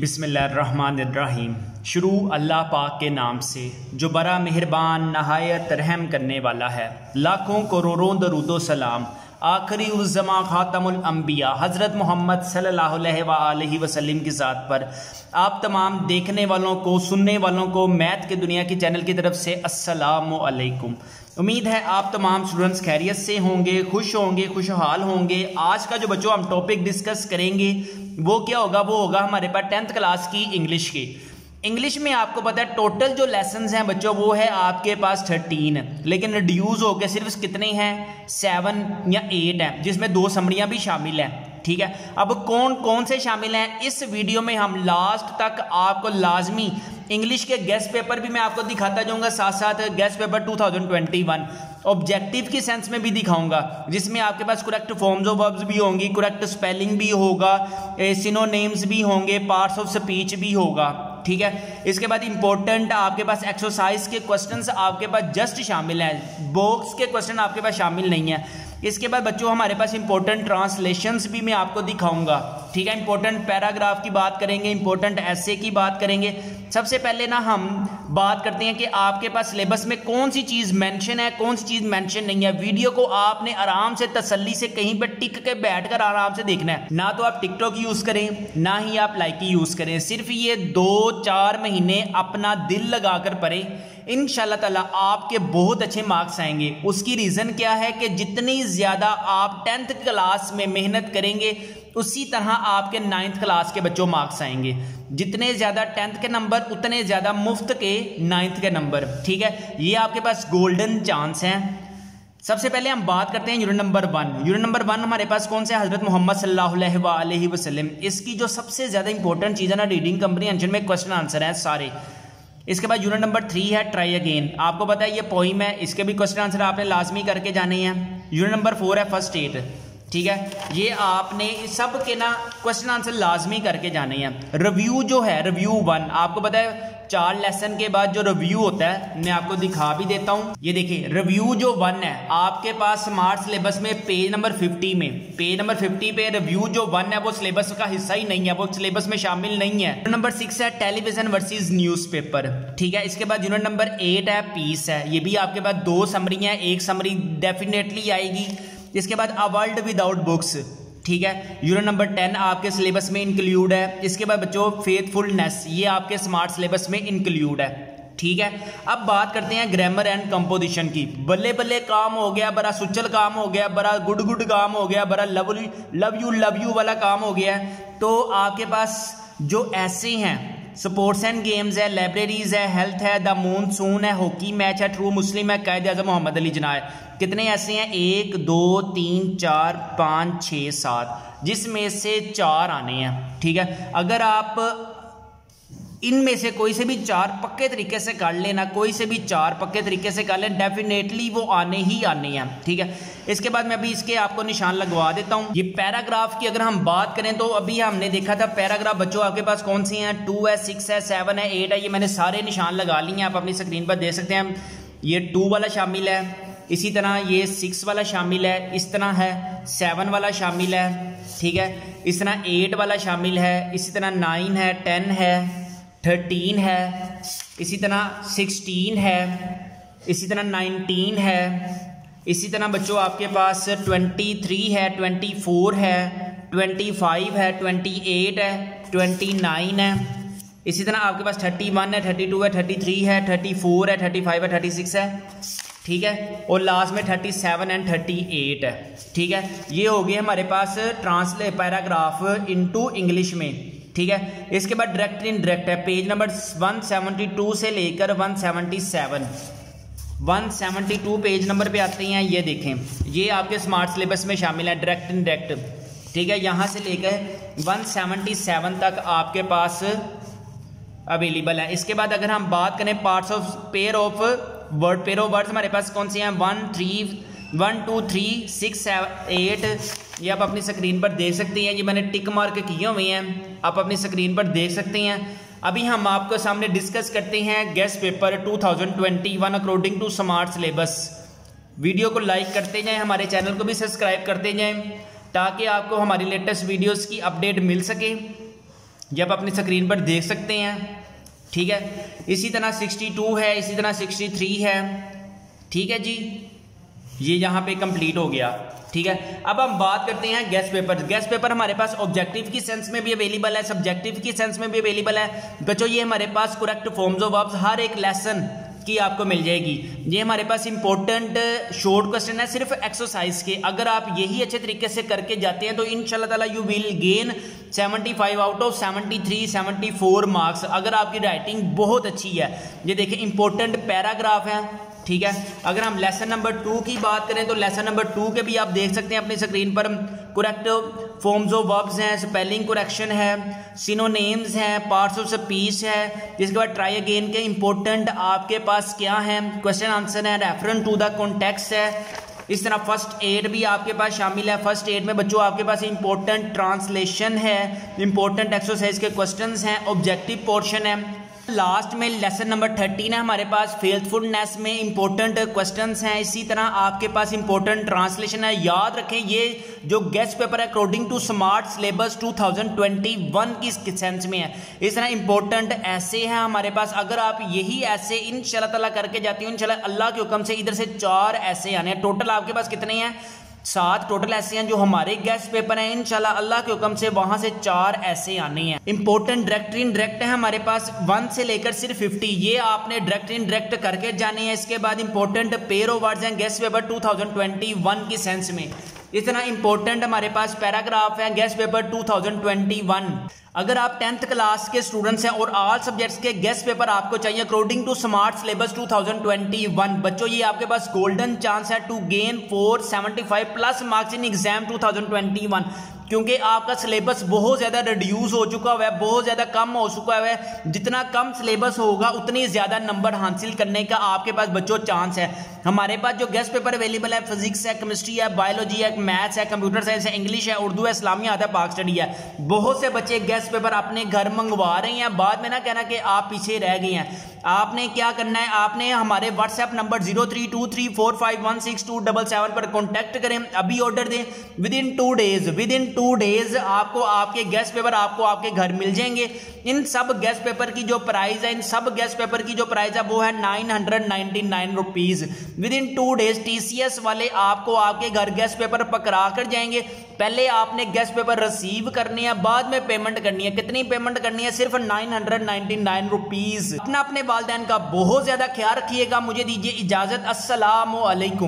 बिसमीम शुरू अल्लाह पाक के नाम से, जो बड़ा मेहरबान, नहायत, रहम करने वाला है। लाखों करोड़ों दरुदो सलाम। आखिरी उज़मा ख़ातमुलम्बिया हज़रत मोहम्मद सल्लल्लाहु अलैहि वसल्लम की ज़ात पर। आप तमाम देखने वालों को, सुनने वालों को, मैथ के दुनिया की चैनल की तरफ़ से असलकुम उम्मीद है आप तमाम स्टूडेंट्स खैरियत से होंगे, खुश होंगे, खुशहाल होंगे। आज का जो बच्चों, हम टॉपिक डिस्कस करेंगे, वो क्या होगा? वो होगा हमारे पास टेंथ क्लास की इंग्लिश की। इंग्लिश में आपको पता है टोटल जो लेसन हैं बच्चों, वो है आपके पास थर्टीन लेकिन रिड्यूज़ हो गए सिर्फ़ कितने हैं? सेवन या एट हैं, जिसमें दो समड़ियाँ भी शामिल हैं, ठीक है? अब कौन कौन से शामिल हैं? इस वीडियो में हम लास्ट तक आपको लाजमी इंग्लिश के गेस्ट पेपर भी मैं आपको दिखाता जाऊँगा साथ साथ गेस्ट पेपर 2021 ऑब्जेक्टिव की सेंस में भी दिखाऊँगा, जिसमें आपके पास करेक्ट फॉर्म्स ऑफ़ वर्ब्स भी होंगी करेक्ट स्पेलिंग भी होगा सिनोनेम्स भी होंगे पार्ट्स ऑफ़ स्पीच भी होगा, ठीक है? इसके बाद इंपॉर्टेंट आपके पास एक्सरसाइज के क्वेश्चंस आपके पास जस्ट शामिल हैं। बॉक्स के क्वेश्चन आपके पास शामिल नहीं है। इसके बाद बच्चों, हमारे पास इंपॉर्टेंट ट्रांसलेशंस भी मैं आपको दिखाऊँगा। ठीक है इंपॉर्टेंट पैराग्राफ की बात करेंगे इंपॉर्टेंट ऐसे की बात करेंगे। सबसे पहले ना हम बात करते हैं कि आपके पास सिलेबस में कौन सी चीज़ मेंशन है, कौन सी चीज़ मेंशन नहीं है। वीडियो को आपने आराम से, तसल्ली से कहीं पर टिक के बैठकर आराम से देखना है। ना तो आप टिकटॉक यूज़ करें, ना ही आप लाइकी यूज़ करें। सिर्फ़ ये दो चार महीने अपना दिल लगाकर पढ़ें। इन ताला आपके बहुत अच्छे मार्क्स आएँगे। उसकी रीज़न क्या है कि जितनी ज़्यादा आप टेंथ क्लास में मेहनत करेंगे, उसी तरह आपके नाइन्थ क्लास के बच्चों मार्क्स आएँगे। जितने ज़्यादा टेंथ के नंबर उतने ज़्यादा मुफ़्त के नाइन्थ के नंबर ठीक है? ये आपके पास गोल्डन चांस हैं। सबसे पहले हम बात करते हैं unit number one unit number one हमारे पास कौन से हज़रत मोहम्मद सल्लल्लाहु अलैहि वसल्लम। इसकी जो सबसे ज़्यादा इंपॉर्टेंट चीज़ है ना रीडिंग कंप्रीहेंशन में क्वेश्चन आंसर है सारे। इसके बाद यूनिट नंबर थ्री है ट्राई अगेन आपको पता है ये पोइम है, इसके भी क्वेश्चन आंसर आपने लाजमी करके जाने हैं यूनिट नंबर फोर है फ़र्स्ट एट ठीक है? ये आपने सब के ना क्वेश्चन आंसर लाजमी करके जाने हैं। रिव्यू जो है रिव्यू वन आपको पता है, चार लेसन के बाद जो रिव्यू होता है, मैं आपको दिखा भी देता हूँ। ये देखिए रिव्यू जो वन है, आपके पास स्मार्ट सिलेबस में पेज नंबर 50 में। पेज नंबर 50 पे रिव्यू जो वन है, वो सिलेबस का हिस्सा ही नहीं है, वो सिलेबस में शामिल नहीं है। नंबर सिक्स है टेलीविज़न वर्सेज न्यूज़ ठीक है? इसके बाद यूनिट नंबर एट है पीस है। ये भी आपके पास दो समरी है, एक समरी डेफिनेटली आएगी। इसके बाद अ वर्ल्ड विदाउट बुक्स ठीक है? यूनिट नंबर टेन आपके सिलेबस में इंक्लूड है। इसके बाद बच्चों फेथफुलनेस ये आपके स्मार्ट सिलेबस में इंक्लूड है, ठीक है? अब बात करते हैं ग्रामर एंड कंपोजिशन की। बल्ले बल्ले काम हो गया, बड़ा सुचल काम हो गया, बड़ा गुड गुड काम हो गया, बड़ा love love you love you वाला काम हो गया तो आपके पास जो ऐसे हैं स्पोर्ट्स एंड गेम्स है लाइब्रेरीज है हेल्थ है द मून सून है हॉकी मैच है ट्रू मुस्लिम है कैद अजम मोहम्मद अली जना है कितने ऐसे हैं? एक, दो, तीन, चार, पाँच छः सात। जिसमें से चार आने हैं, ठीक है? अगर आप इनमें से कोई से भी चार पक्के तरीके से कर लेना, कोई से भी चार पक्के तरीके से कर लें डेफिनेटली वो आने ही आने हैं, ठीक है? इसके बाद मैं अभी इसके आपको निशान लगवा देता हूँ। ये पैराग्राफ की अगर हम बात करें तो अभी हमने देखा था पैराग्राफ, बच्चों, आपके पास कौन सी हैं? टू है, सिक्स है, सेवन है, एट है, ये मैंने सारे निशान लगा लिए हैं, आप अपनी स्क्रीन पर देख सकते हैं। ये टू वाला शामिल है, इसी तरह ये सिक्स वाला शामिल है, इस तरह है, सेवन वाला शामिल है, ठीक है? इस तरह एट वाला शामिल है, इसी तरह नाइन है, टेन है थर्टीन है, इसी तरह सिक्सटीन है, इसी तरह नाइनटीन है, इसी तरह बच्चों आपके पास ट्वेंटी थ्री है, ट्वेंटी फोर है, ट्वेंटी फाइव है, ट्वेंटी एट है, ट्वेंटी नाइन है। इसी तरह आपके पास थर्टी वन है, थर्टी टू है, थर्टी थ्री है, थर्टी फोर है, थर्टी फाइव है, थर्टी सिक्स है, ठीक है? और लास्ट में thirty seven and thirty eight है, ठीक है? ये हो गए हमारे पास ट्रांसले पैराग्राफ इनटू इंग्लिश में। ठीक है? इसके बाद डायरेक्ट इन डायरेक्ट है। पेज नंबर 172 से लेकर 177 172 पेज नंबर पे आते हैं, ये देखें। ये आपके स्मार्ट सिलेबस में शामिल है डायरेक्ट इन डायरेक्ट ठीक है? यहाँ से लेकर 177 तक आपके पास अवेलेबल है। इसके बाद अगर हम बात करें parts of pair of word pair of words हमारे पास कौन से हैं? One three one two three six seven eight ये आप अपनी स्क्रीन पर देख सकते हैं। ये मैंने टिक मार्क किए हुए हैं। आप अपनी स्क्रीन पर देख सकते हैं। अभी हम आपके सामने डिस्कस करते हैं guess paper 2021 according to smart syllabus video को लाइक करते जाएँ, हमारे चैनल को भी सब्सक्राइब करते जाएँ, ताकि आपको हमारी लेटेस्ट वीडियोस की अपडेट मिल सके। ये आप अपनी स्क्रीन पर देख सकते हैं। ठीक है? इसी तरह 62 है, इसी तरह 63 है। ठीक है जी? ये यहाँ पे कंप्लीट हो गया। ठीक है? अब हम बात करते हैं गैस पेपर गैस पेपर हमारे पास ऑब्जेक्टिव की सेंस में भी अवेलेबल है सब्जेक्टिव की सेंस में भी अवेलेबल है। बच्चों, ये हमारे पास करेक्ट फॉर्म्स ऑफ़ वर्ब्स हर एक लेसन की आपको मिल जाएगी। ये हमारे पास इंपॉर्टेंट शॉर्ट क्वेश्चन है, सिर्फ़ एक्सरसाइज के। अगर आप यही अच्छे तरीके से करके जाते हैं तो in total you will gain 75 out of 73 74 marks अगर आपकी राइटिंग बहुत अच्छी है, ये देखिए इंपॉर्टेंट पैराग्राफ है। ठीक है? अगर हम लेसन नंबर टू की बात करें तो लेसन नंबर टू के भी आप देख सकते हैं अपनी स्क्रीन पर। करेक्ट फॉर्म्स ऑफ़ वर्ब्स हैं स्पेलिंग करेक्शन है सिनोनेम्स हैं पार्ट्स ऑफ़ स्पीच है। जिसके बाद ट्राई अगेन के इंपॉर्टेंट आपके पास क्या है? क्वेश्चन आंसर है रेफरेंस टू द कॉन्टेक्स्ट है। इस तरह फ़र्स्ट एड भी आपके पास शामिल है। फ़र्स्ट एड में बच्चों, आपके पास इंपॉर्टेंट ट्रांसलेशन है। इंपॉर्टेंट एक्सरसाइज के क्वेश्चंस हैं ऑब्जेक्टिव पोर्शन है। लास्ट में लेसन नंबर थर्टीन है हमारे पास। फेथफुलनेस में इंपॉर्टेंट क्वेश्चंस हैं। इसी तरह आपके पास इंपॉर्टेंट ट्रांसलेशन है। याद रखें, ये जो गेस्ट पेपर है अकॉर्डिंग टू स्मार्ट सिलेबस 2021 की सेंस में है। इस तरह इंपॉर्टेंट ऐसे हैं हमारे पास। अगर आप यही ऐसे इन ताला करके जाती हो इन अल्लाह के हुक्म से इधर से चार ऐसे आने टोटल आपके पास कितने हैं? सात टोटल ऐसे हैं जो हमारे गेस्ट पेपर हैं। इनशाला अल्लाह के हुक्म से वहाँ से चार ऐसे आने हैं। इंपोर्टेंट डायरेक्ट इन डायरेक्ट है हमारे पास। वन से लेकर सिर्फ़ फिफ्टी ये आपने डायरेक्ट इन डायरेक्ट करके जाने हैं। इसके बाद इंपोर्टेंट पेयर ऑफ़ वर्ड्स हैं गैस पेपर 2021 की सेंस में। इतना इंपॉर्टेंट हमारे पास पैराग्राफ है गेस्ट पेपर 2021 अगर आप टेंथ क्लास के स्टूडेंट्स हैं और ऑल सब्जेक्ट्स के गेस्ट पेपर आपको चाहिए अकॉर्डिंग टू स्मार्ट सिलेबस 2021 बच्चों, ये आपके पास गोल्डन चांस है to gain 475 plus marks in exam 2021 क्योंकि आपका सिलेबस बहुत ज़्यादा रिड्यूस हो चुका हुआ है, बहुत ज़्यादा कम हो चुका हुआ है। जितना कम सिलेबस होगा, उतनी ज़्यादा नंबर हासिल करने का आपके पास बच्चों चांस है। हमारे पास जो गेस्ट पेपर अवेलेबल है फिजिक्स है केमिस्ट्री है बायोलॉजी है मैथ्स है कंप्यूटर साइंस है इंग्लिश है उर्दू है इस्लामिया आता है पाक स्टडी है। बहुत से बच्चे गेस्ट पेपर अपने घर मंगवा रहे हैं, बाद में ना कहना कि आप पीछे रह गए हैं। आपने क्या करना है? आपने हमारे WhatsApp number zero three two three four five one six two double seven पर कॉन्टैक्ट करें। अभी ऑर्डर दें। Within two days within two days आपको आपके गैस पेपर आपको आपके घर मिल जाएँगे। इन सब गैस पेपर की जो प्राइस है, इन सब गैस पेपर की जो प्राइस है, वो है nine hundred ninety nine rupees within two days TCS वाले आपको आपके घर गैस पेपर पकड़ा कर जाएँगे। पहले आपने गैस पेपर रिसीव करनी है, बाद में पेमेंट करनी है। कितनी पेमेंट करनी है? सिर्फ़ nine hundred ninety nine rupees अपना अपने वालदेन का बहुत ज़्यादा ख्याल रखिएगा। मुझे दीजिए इजाज़त। असलकुम